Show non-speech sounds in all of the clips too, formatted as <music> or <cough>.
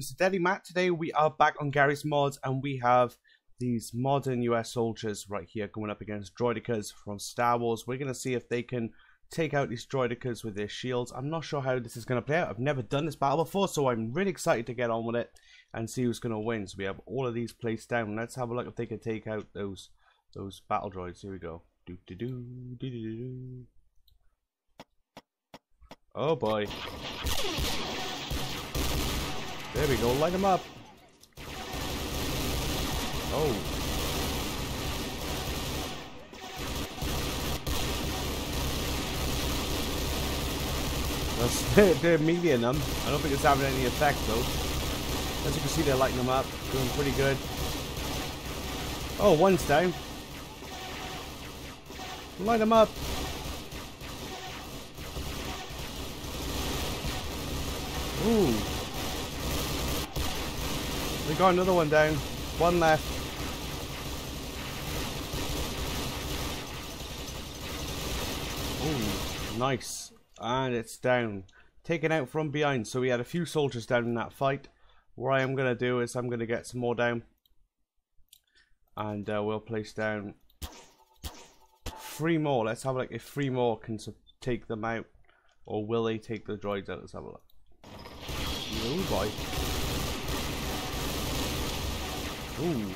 Mr. Deadly Matt. Today we are back on Garry's Mods and we have these modern US soldiers right here going up against droidekas from Star Wars. We're going to see if they can take out these droidekas with their shields. I'm not sure how this is going to play out. I've never done this battle before, so I'm really excited to get on with it and see who's going to win. So we have all of these placed down. Let's have a look if they can take out those those battle droids. Here we go. Do do do do do do. Oh boy. There we go, light them up. Oh. That's, <laughs> they're medium them. I don't think it's having any effect though. As you can see, they're lighting them up. Doing pretty good. Oh, one's down. Light them up. Ooh. We got another one down. One left. Ooh, nice. And it's down. Taken out from behind. So we had a few soldiers down in that fight. What I am going to do is I'm going to get some more down. And uh, we'll place down three more. Let's have like if three more can take them out. Or will they take the droids out? Let's have a look. Oh boy. Ooh.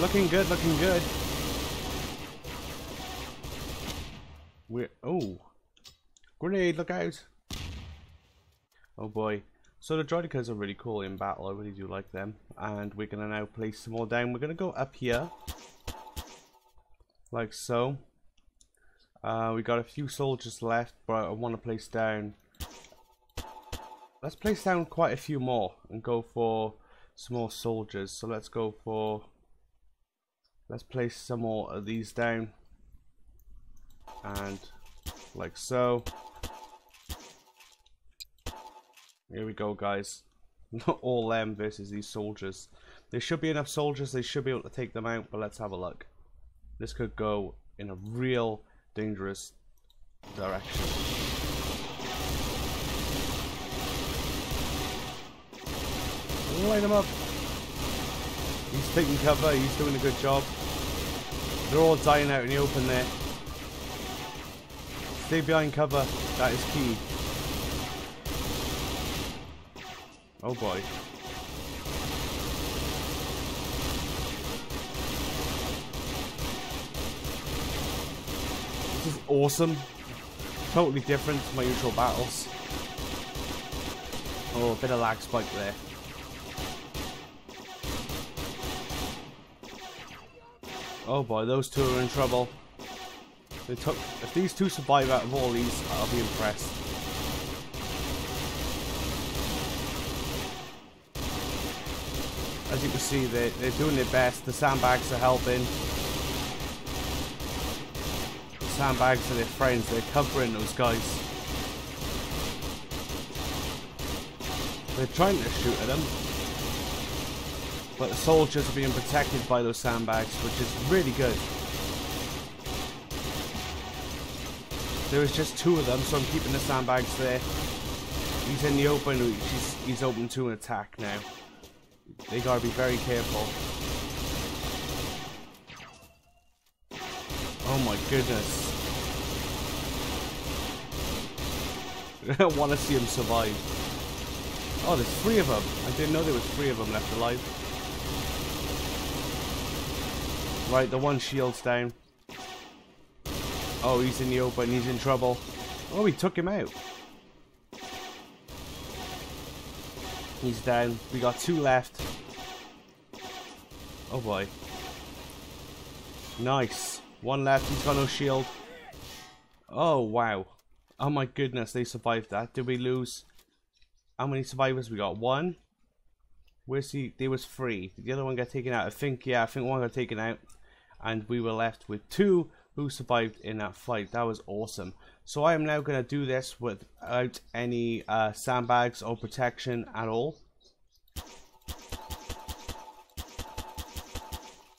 Looking good, looking good. We're oh grenade, look out. Oh boy. So the droidekas are really cool in battle, I really do like them. And we're gonna now place some more down. We're gonna go up here. Like so. Uh, we got a few soldiers left, but I want to place down. Let's place down quite a few more and go for some more soldiers. So let's go for. Let's place some more of these down. And like so. Here we go, guys. <laughs> Not all them versus these soldiers. There should be enough soldiers. They should be able to take them out, but let's have a look. This could go in a real dangerous direction. Light him up. He's taking cover. He's doing a good job. They're all dying out in the open there. Stay behind cover. That is key. Oh boy. Awesome. Totally different to my usual battles. Oh, a bit of lag spike there. Oh boy, those two are in trouble. They took. If these two survive out of all these, I'll be impressed. As you can see, they're, they're doing their best. The sandbags are helping. Sandbags are their friends. They're covering those guys. They're trying to shoot at them. But the soldiers are being protected by those sandbags, which is really good. There is just two of them, so I'm keeping the sandbags there. He's in the open. He's, he's open to an attack now. They gotta be very careful. Oh my goodness. <laughs> I want to see him survive. Oh, there's three of them. I didn't know there was three of them left alive. Right, the one shield's down. Oh, he's in the open. He's in trouble. Oh, we took him out. He's down. We got two left. Oh boy. Nice. One left. He's got no shield. Oh, wow. Oh my goodness, they survived that. Did we lose? How many survivors we got? One? Where's he? There was three. Did the other one get taken out? I think, yeah, I think one got taken out. And we were left with two who survived in that fight. That was awesome. So I am now going to do this without any uh, sandbags or protection at all.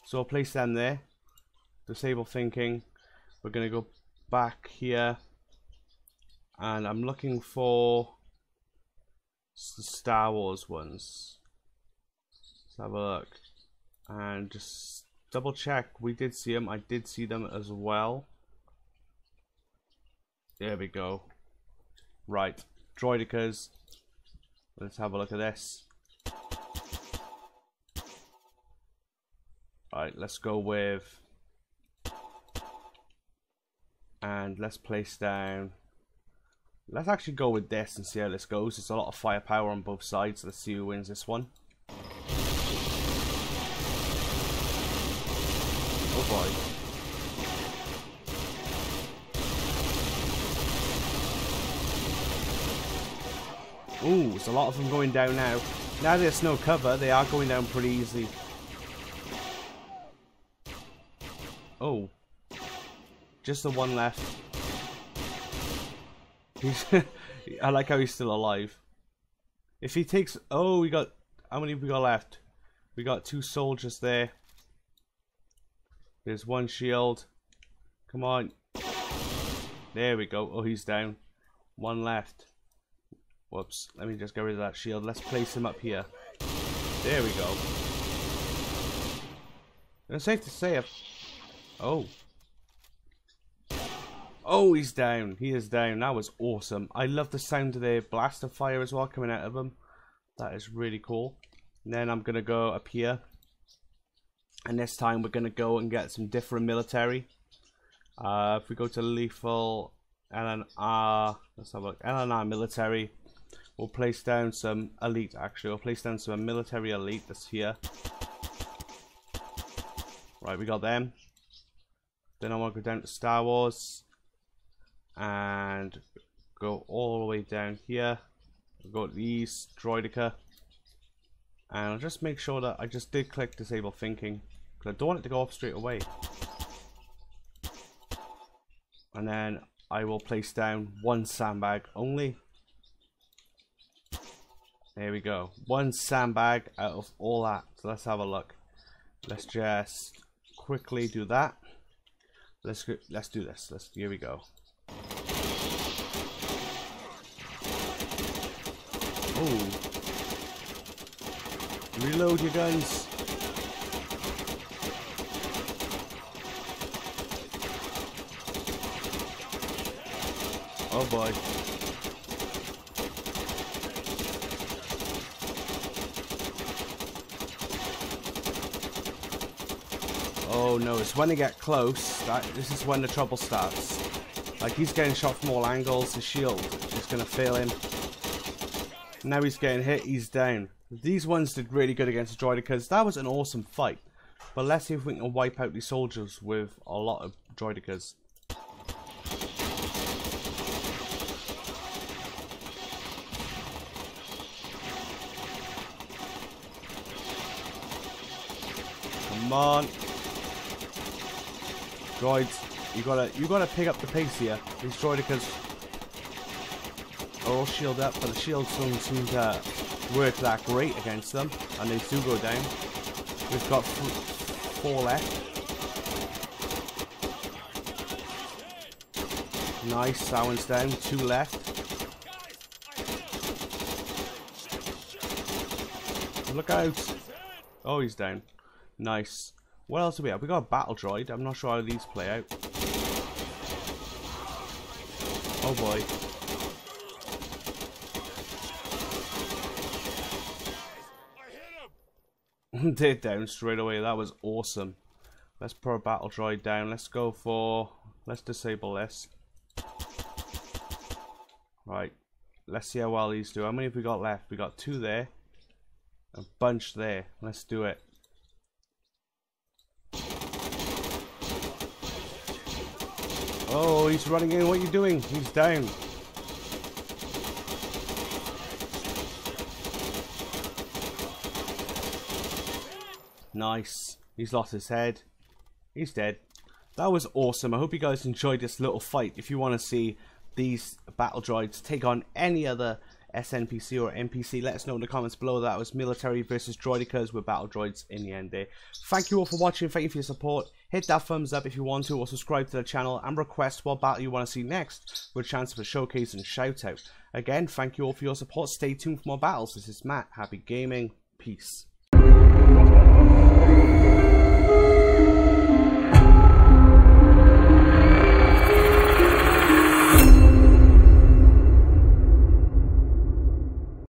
So I'll place them there. Disable thinking. We're gonna go back here, and I'm looking for the Star Wars ones. Let's have a look, and just double check. We did see them. I did see them as well. There we go. Right, droidekas. Let's have a look at this. Right, let's go with and let's place down let's actually go with this and see how this goes there's a lot of firepower on both sides let's see who wins this one oh boy Ooh, there's a lot of them going down now. Now there's no cover, they are going down pretty easily. Oh. Just the one left. <laughs> I like how he's still alive. If he takes oh we got how many we got left? We got two soldiers there. There's one shield. Come on. There we go. Oh he's down. One left. Whoops. Let me just get rid of that shield. Let's place him up here. There we go. It's safe to say if Oh. Oh, he's down. He is down. That was awesome. I love the sound of the blaster fire as well coming out of him. That is really cool. And then I'm going to go up here. And this time we're going to go and get some different military. Uh, if we go to lethal LNR, let's have a look. LNR military. We'll place down some elite actually. We'll place down some military elite that's here. Right, we got them. Then I want to go down to Star Wars and go all the way down here. Go to the east droideka and I'll just make sure that I just did click disable thinking. Because I don't want it to go off straight away. And then I will place down one sandbag only. There we go. One sandbag out of all that. So let's have a look. Let's just quickly do that. Let's let's do this. Let's here we go Oh. Reload your guns. Oh boy. Oh no, it's when they get close, that this is when the trouble starts. Like he's getting shot from all angles, his shield is gonna fail him. Now he's getting hit, he's down. These ones did really good against the Droidekas. That was an awesome fight. But let's see if we can wipe out these soldiers with a lot of Droidekas. Come on. Droids, you gotta you gotta pick up the pace here. These Droidekas all shielded up, but the shields don't seem to uh, work that great against them, and they do go down. We've got four left. Nice, that one's down. Two left. Look out! Oh, he's down. Nice. What else do we have? We got a battle droid. I'm not sure how these play out. Oh boy. <laughs> Did down straight away. That was awesome. Let's put a battle droid down. Let's go for... Let's disable this. Right. Let's see how well these do. How many have we got left? We got two there. A bunch there. Let's do it. Oh, he's running in. What are you doing? He's down. Nice. He's lost his head. He's dead. That was awesome. I hope you guys enjoyed this little fight. If you want to see these battle droids take on any other SNPC or NPC. Let us know in the comments below. That was military versus droidekas with battle droids in the end there. Thank you all for watching. Thank you for your support. Hit that thumbs up if you want to or subscribe to the channel and request what battle you want to see next with a chance for a showcase and shout out. Again, thank you all for your support. Stay tuned for more battles. This is Matt. Happy gaming. Peace.